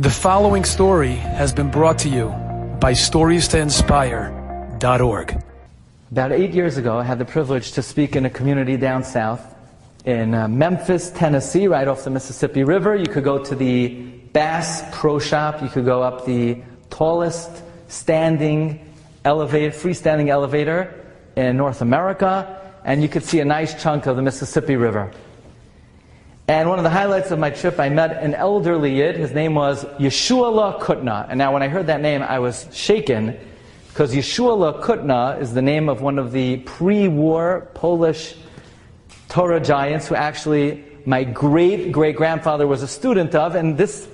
The following story has been brought to you by StoriesToInspire.org. About eight years ago, I had the privilege to speak in a community down south in uh, Memphis, Tennessee, right off the Mississippi River. You could go to the Bass Pro Shop. You could go up the tallest standing elevator, freestanding elevator in North America, and you could see a nice chunk of the Mississippi River. And one of the highlights of my trip, I met an elderly Yid. His name was Yeshua La Kutna. And now when I heard that name, I was shaken because Yeshua La Kutna is the name of one of the pre-war Polish Torah giants who actually my great great grandfather was a student of, and this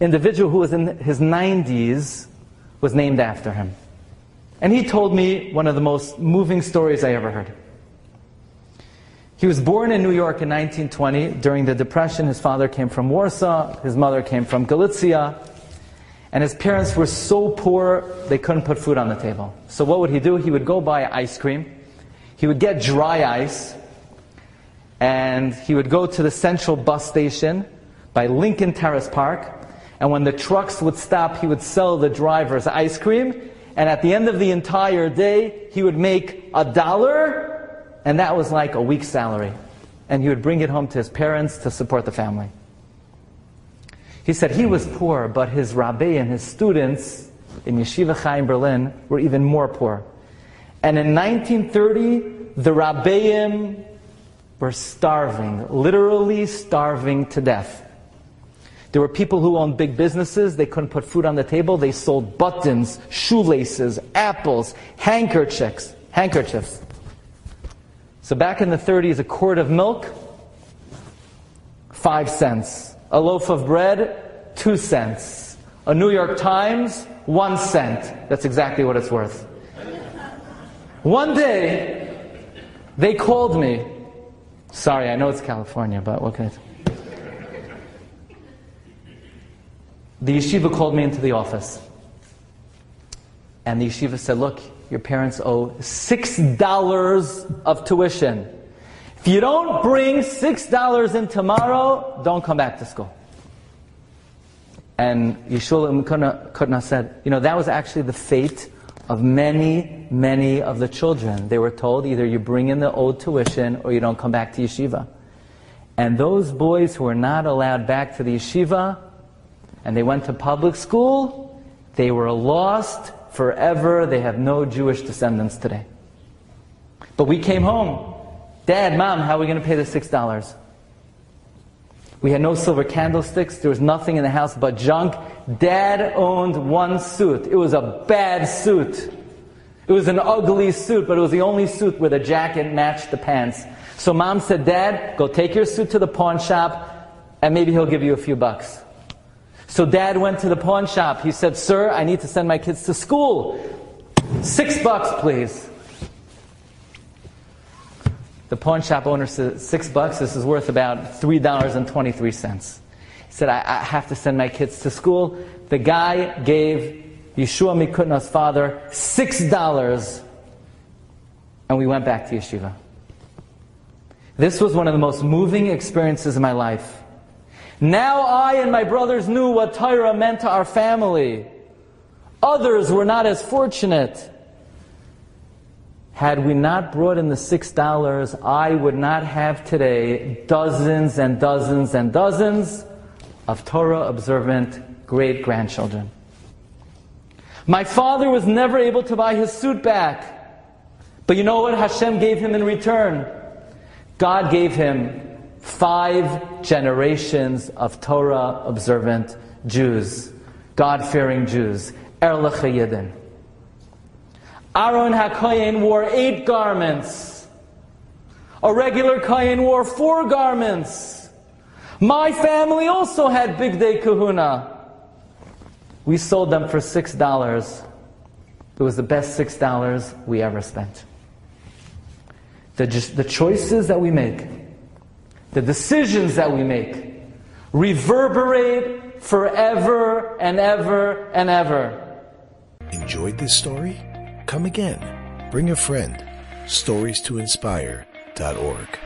individual who was in his 90s was named after him. And he told me one of the most moving stories I ever heard. He was born in New York in 1920 during the Depression. His father came from Warsaw, his mother came from Galicia, and his parents were so poor they couldn't put food on the table. So what would he do? He would go buy ice cream, he would get dry ice, and he would go to the central bus station by Lincoln Terrace Park, and when the trucks would stop, he would sell the drivers ice cream, and at the end of the entire day, he would make a dollar and that was like a week's salary. And he would bring it home to his parents to support the family. He said he was poor, but his rabbi and his students in Yeshiva in Berlin were even more poor. And in 1930, the rabbeim were starving, literally starving to death. There were people who owned big businesses. They couldn't put food on the table. They sold buttons, shoelaces, apples, handkerchiefs, handkerchiefs. So back in the 30s, a quart of milk, five cents. A loaf of bread, two cents. A New York Times, one cent. That's exactly what it's worth. One day, they called me. Sorry, I know it's California, but what can I do? The yeshiva called me into the office. And the yeshiva said, Look, your parents owe $6 of tuition. If you don't bring $6 in tomorrow, don't come back to school. And Yeshua Kutna said, you know, that was actually the fate of many, many of the children. They were told either you bring in the old tuition or you don't come back to yeshiva. And those boys who were not allowed back to the yeshiva and they went to public school, they were lost forever. They have no Jewish descendants today. But we came home. Dad, Mom, how are we going to pay the $6? We had no silver candlesticks. There was nothing in the house but junk. Dad owned one suit. It was a bad suit. It was an ugly suit, but it was the only suit where the jacket matched the pants. So mom said, Dad, go take your suit to the pawn shop and maybe he'll give you a few bucks. So dad went to the pawn shop. He said, Sir, I need to send my kids to school. Six bucks, please. The pawn shop owner said, Six bucks, this is worth about $3.23. He said, I, I have to send my kids to school. The guy gave Yeshua Mikutna's father $6, and we went back to yeshiva. This was one of the most moving experiences of my life. Now I and my brothers knew what Torah meant to our family. Others were not as fortunate. Had we not brought in the six dollars, I would not have today dozens and dozens and dozens of Torah observant great grandchildren. My father was never able to buy his suit back. But you know what Hashem gave him in return? God gave him five generations of Torah observant Jews, God fearing Jews, Erlich Yidden. Aaron HaKoyen wore eight garments. A regular Kohen wore four garments. My family also had bigdei kehuna. We sold them for six dollars. It was the best six dollars we ever spent. The, just, the choices that we make the decisions that we make reverberate forever and ever and ever. Enjoyed this story? Come again. Bring a friend. Stories to inspire.org.